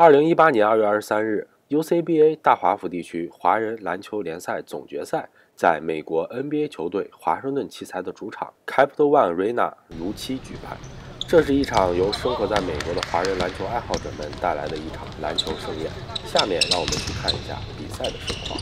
二零一八年二月二十三日，UCBA 大华府地区华人篮球联赛总决赛在美国 NBA 球队华盛顿奇才的主场 Capital One Arena 如期举办。这是一场由生活在美国的华人篮球爱好者们带来的一场篮球盛宴。下面让我们去看一下比赛的盛况。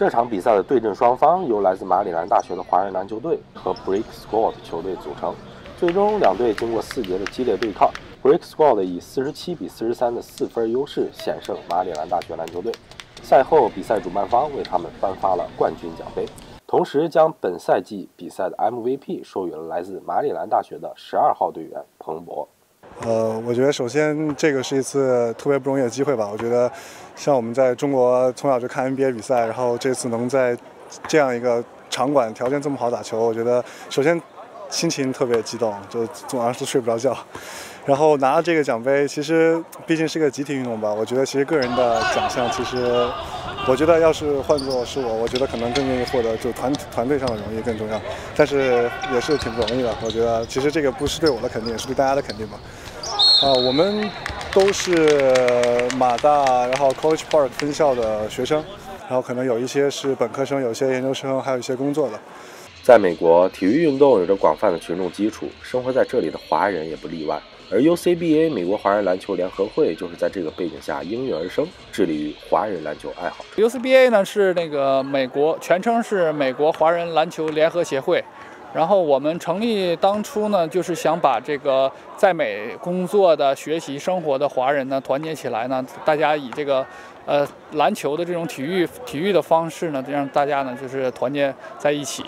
这场比赛的对阵双方由来自马里兰大学的华人篮球队和 Brick Squad 球队组成。最终，两队经过四节的激烈对抗，Brick Squad 以四十七比四十三的四分优势险胜马里兰大学篮球队。赛后，比赛主办方为他们颁发了冠军奖杯，同时将本赛季比赛的 MVP 授予了来自马里兰大学的十二号队员彭博。呃，我觉得首先这个是一次特别不容易的机会吧。我觉得，像我们在中国从小就看 NBA 比赛，然后这次能在这样一个场馆条件这么好打球，我觉得首先心情特别激动，就总上都睡不着觉。然后拿了这个奖杯，其实毕竟是个集体运动吧。我觉得其实个人的奖项，其实我觉得要是换做是我，我觉得可能更愿意获得就团团队上的荣誉更重要。但是也是挺不容易的。我觉得其实这个不是对我的肯定，也是对大家的肯定吧。啊，我们都是马大，然后 College Park 分校的学生，然后可能有一些是本科生，有些研究生，还有一些工作的。在美国，体育运动有着广泛的群众基础，生活在这里的华人也不例外。而 UCBA 美国华人篮球联合会就是在这个背景下应运而生，致力于华人篮球爱好。UCBA 呢是那个美国全称是美国华人篮球联合协会。然后我们成立当初呢，就是想把这个在美工作的、学习生活的华人呢团结起来呢，大家以这个呃篮球的这种体育体育的方式呢，让大家呢就是团结在一起。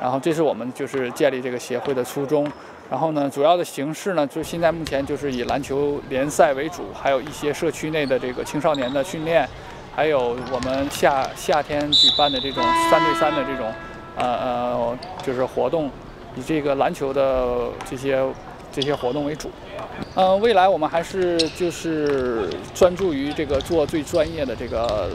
然后这是我们就是建立这个协会的初衷。然后呢，主要的形式呢，就现在目前就是以篮球联赛为主，还有一些社区内的这个青少年的训练，还有我们夏夏天举办的这种三对三的这种。呃呃，就是活动，以这个篮球的这些这些活动为主。呃，未来我们还是就是专注于这个做最专业的这个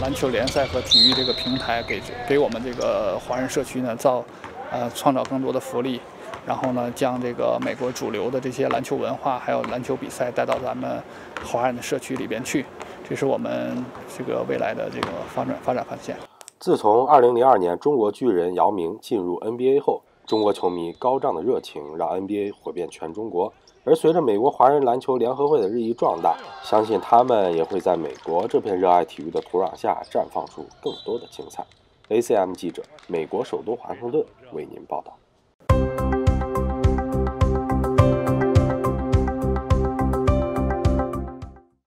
篮球联赛和体育这个平台，给给我们这个华人社区呢造呃创造更多的福利，然后呢将这个美国主流的这些篮球文化还有篮球比赛带到咱们华人的社区里边去，这是我们这个未来的这个发展发展方向。自从2002年中国巨人姚明进入 NBA 后，中国球迷高涨的热情让 NBA 火遍全中国。而随着美国华人篮球联合会的日益壮大，相信他们也会在美国这片热爱体育的土壤下绽放出更多的精彩。ACM 记者，美国首都华盛顿为您报道。